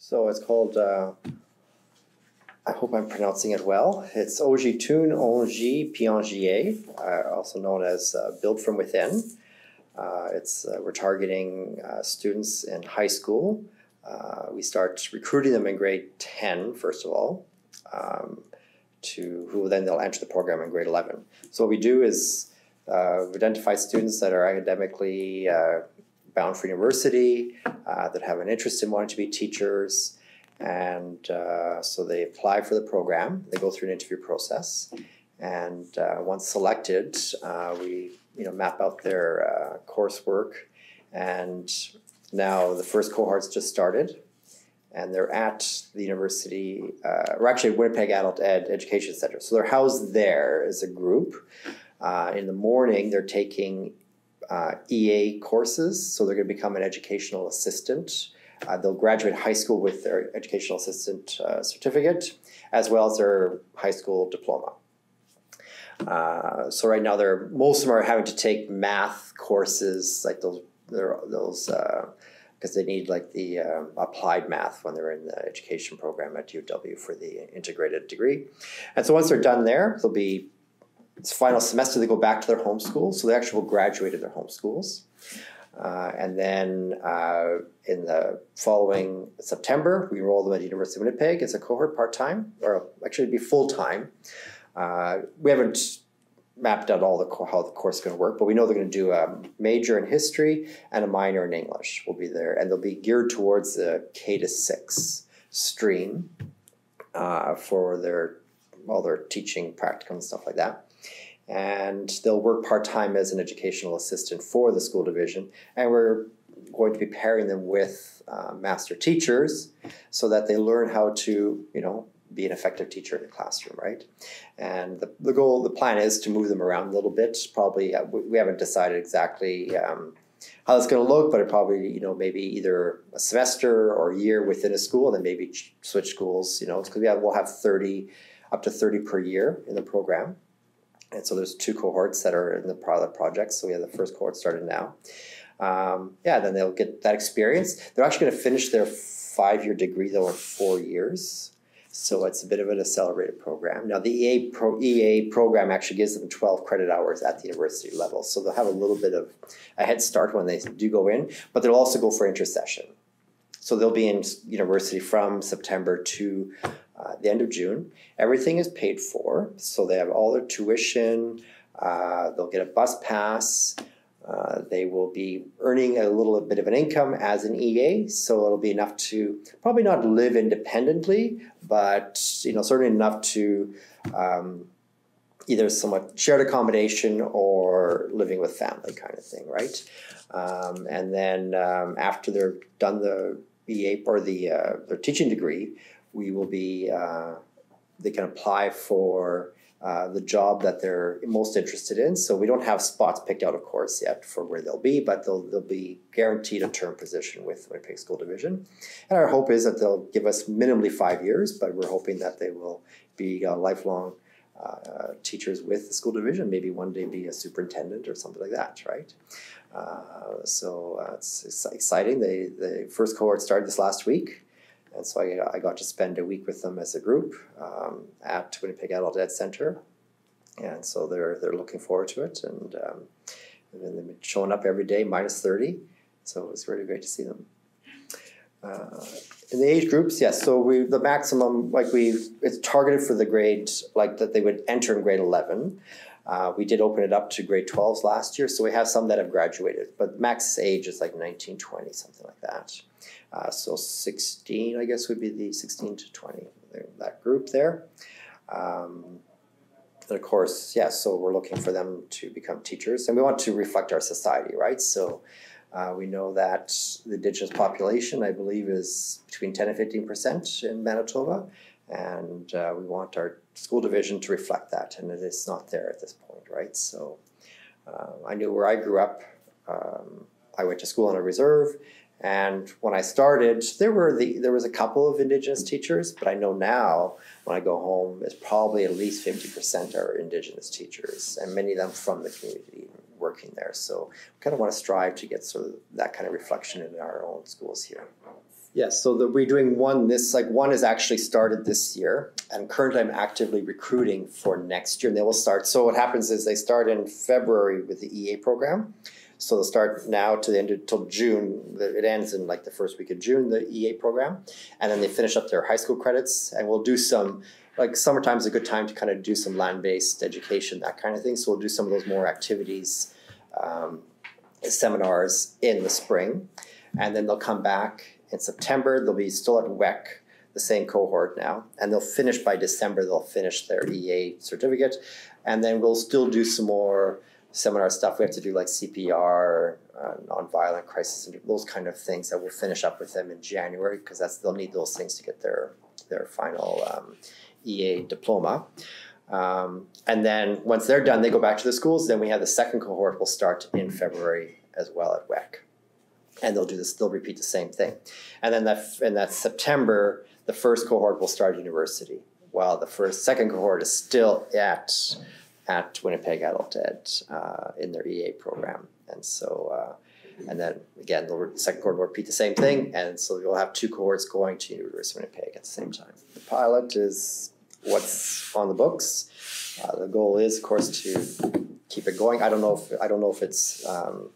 So it's called, uh, I hope I'm pronouncing it well. It's Oji Tune Onji Piangier, uh, also known as uh, Build from Within. Uh, it's uh, we're targeting uh, students in high school. We start recruiting them in grade 10, first of all, um, to who then they'll enter the program in grade 11. So what we do is identify students that are academically bound for university, uh, that have an interest in wanting to be teachers, and uh, so they apply for the program. They go through an interview process, and uh, once selected, uh, we you know map out their uh, coursework, and now the first cohort's just started, and they're at the university. Uh, or actually, Winnipeg Adult Ed Education Center. So they're housed there as a group. Uh, in the morning, they're taking uh, EA courses, so they're going to become an educational assistant. Uh, they'll graduate high school with their educational assistant uh, certificate, as well as their high school diploma. Uh, so right now, they're most of them are having to take math courses, like those those because they need like the um, applied math when they're in the education program at UW for the integrated degree. And so once they're done there, they'll be it's final semester, they go back to their home schools, so they actually will graduate in their home schools. Uh, and then uh, in the following September, we enroll them at the University of Winnipeg as a cohort part time, or actually it'd be full time. Uh, we haven't mapped out all the how the course is going to work, but we know they're going to do a major in history and a minor in English. Will be there, and they'll be geared towards the K to six stream uh, for their all their teaching practicum and stuff like that and they'll work part time as an educational assistant for the school division. And we're going to be pairing them with uh, master teachers so that they learn how to, you know, be an effective teacher in the classroom, right? And the, the goal, the plan is to move them around a little bit. Probably, uh, we, haven't decided exactly um, how that's going to look, but it probably, you know, maybe either a semester or a year within a school, and then maybe ch- switch schools, you know, because we have, we'll have 30, up to 30 per year in the program. And so there's two cohorts that are in the pilot project. So we have the first cohort started now. Um, yeah, then they'll get that experience. They're actually going to finish their five-year degree though in four years. So it's a bit of an accelerated program. Now the EA, pro, EA program actually gives them 12 credit hours at the university level. So they'll have a little bit of a head start when they do go in, but they'll also go for intersession. So they'll be in university from September to uh, the end of June. Everything is paid for, so they have all their tuition. Uh, they'll get a bus pass. Uh, they will be earning a little bit of an income as an EA, so it'll be enough to probably not live independently, but you know certainly enough to um, either somewhat shared accommodation or living with family kind of thing, right? Um, and then um, after they're done the EA or the uh, their teaching degree, we will be uh, they can apply for uh, the job that they're most interested in. So we don't have spots picked out, of course, yet for where they'll be, but they'll, they'll be guaranteed a term position with Winnipeg School Division. And our hope is that they'll give us minimally five years, but we're hoping that they will be uh, lifelong uh, teachers with the school division, maybe one day be a superintendent or something like that, right? Uh, so uh, it's, it's exciting. They, the first cohort started this last week. And so I, I got to spend a week with them as a group um, at Winnipeg Adult Ed Center. And so they're, they're looking forward to it. And, um, and then they've been showing up every day, minus 30. So it was really great to see them. Uh, in the age groups, yes. So we the maximum, like we, it's targeted for the grade, like that they would enter in grade eleven. Uh, we did open it up to grade 12s last year, so we have some that have graduated, but max age is like 19, 20, something like that. Uh, so 16, I guess, would be the 16 to 20, that group there. Um, and of course, yeah, so we're looking for them to become teachers, and we want to reflect our society, right? So uh, we know that the Indigenous population, I believe, is between 10 and 15 percent in Manitoba, and uh, we want our school division to reflect that, and it is not there at this point, right? So uh, I knew where I grew up. Um, I went to school on a reserve, and when I started, there were the there was a couple of Indigenous teachers, but I know now when I go home, it's probably at least fifty percent are Indigenous teachers, and many of them from the community working there. So we kind of want to strive to get sort of that kind of reflection in our own schools here. Yes, so the, we're doing one this like one is actually started this year, and currently I'm actively recruiting for next year, and they will start. So what happens is they start in February with the EA program, so they'll start now to the end of, till June. It ends in like the first week of June, the EA program, and then they finish up their high school credits, and we'll do some like summertime is a good time to kind of do some land based education, that kind of thing. So we'll do some of those more activities, um, seminars in the spring, and then they'll come back in September. They'll be still at WEC, the same cohort now, and they'll finish by December. They'll finish their EA certificate, and then we'll still do some more seminar stuff. We have to do like CPR, uh, nonviolent crisis, and those kind of things that we'll finish up with them in January because that's they'll need those things to get their their final um, EA diploma. Um, and then once they're done, they go back to the schools. Then we have the second cohort will start in February as well at WEC. And they'll do this, they'll repeat the same thing. And then that in that September, the first cohort will start university, while the first second cohort is still at at Winnipeg Adult Ed uh, in their EA program. And so uh, and then again, the second cohort will repeat the same thing, and so you'll have two cohorts going to University of Winnipeg at the same time. The pilot is what's on the books. Uh, the goal is, of course, to keep it going. I don't know if I don't know if it's um,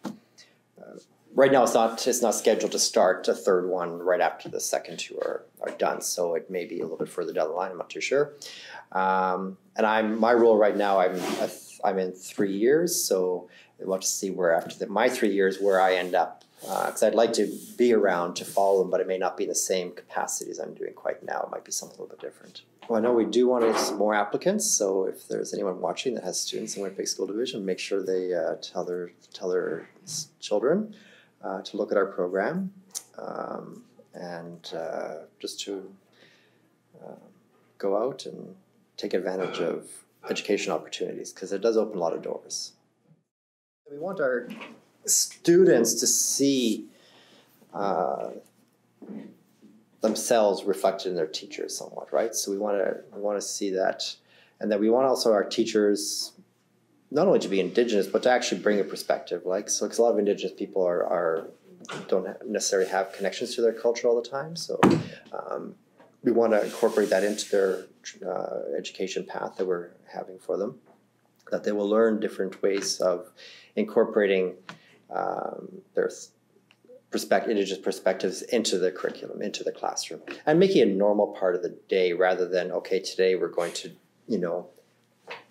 right now. It's not it's not scheduled to start a third one right after the second two are, are done. So it may be a little bit further down the line. I'm not too sure. Um, and I'm my role right now. I'm I'm in three years, so we'll have to see where after the, my three years where I end up. Because uh, I'd like to be around to follow them, but it may not be the same capacity as I'm doing quite now. It might be something a little bit different. Well, I know we do want some more applicants, so if there's anyone watching that has students in Winnipeg School Division, make sure they uh, tell their tell their children uh, to look at our program um, and uh, just to uh, go out and take advantage of education opportunities because it does open a lot of doors. We want our students to see uh, themselves reflected in their teachers somewhat, right? So we want to we want to see that, and that we want also our teachers not only to be indigenous but to actually bring a perspective. Like so, because a lot of indigenous people are are don't necessarily have connections to their culture all the time. So um, we want to incorporate that into their uh, education path that we're having for them. That they will learn different ways of incorporating um, their perspective, indigenous perspectives into the curriculum, into the classroom, and making a normal part of the day rather than okay, today we're going to, you know,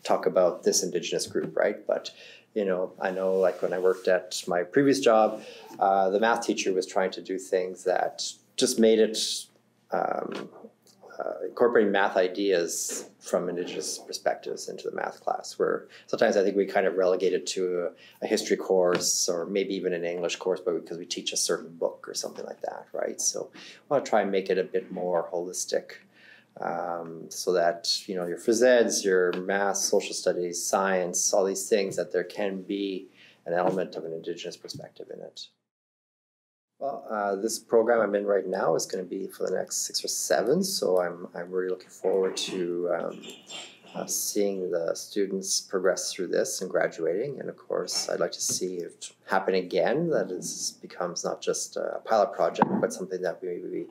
talk about this indigenous group, right? But you know, I know like when I worked at my previous job, uh, the math teacher was trying to do things that just made it um, uh, incorporating math ideas from indigenous perspectives into the math class where sometimes i think we kind of relegate it to a, a history course or maybe even an english course but because we teach a certain book or something like that right so i want to try and make it a bit more holistic um, so that you know your phys eds your math social studies science all these things that there can be an element of an indigenous perspective in it well, uh, this program I'm in right now is going to be for the next six or seven, so I'm, I'm really looking forward to um, uh, seeing the students progress through this and graduating. And of course, I'd like to see it happen again, that this becomes not just a pilot project, but something that we, we,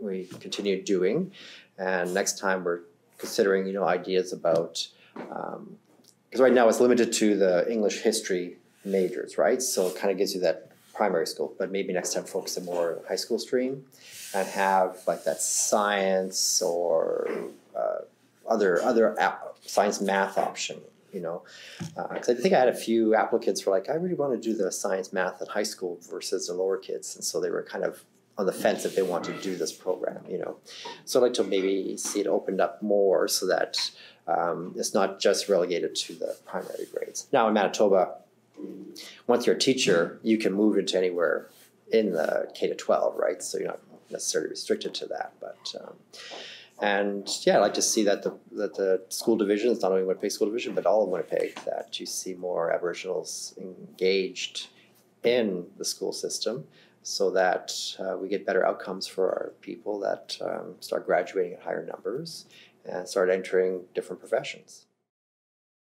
we continue doing. And next time we're considering, you know, ideas about, because um, right now it's limited to the English history majors, right? So it kind of gives you that primary school, but maybe next time focus on more high school stream and have like that science or uh, other other science math option. You know, because uh, I think I had a few applicants who were like, I really want to do the science math at high school versus the lower kids, and so they were kind of on the fence if they want to do this program. You know, so I'd like to maybe see it opened up more so that um, it's not just relegated to the primary grades. Now in Manitoba once you're a teacher, you can move into anywhere in the K to 12, right? So you're not necessarily restricted to that. But um, and yeah, I'd like to see that the that the school divisions, not only Winnipeg School Division, but all of Winnipeg, that you see more Aboriginals engaged in the school system, so that uh, we get better outcomes for our people that um, start graduating at higher numbers and start entering different professions.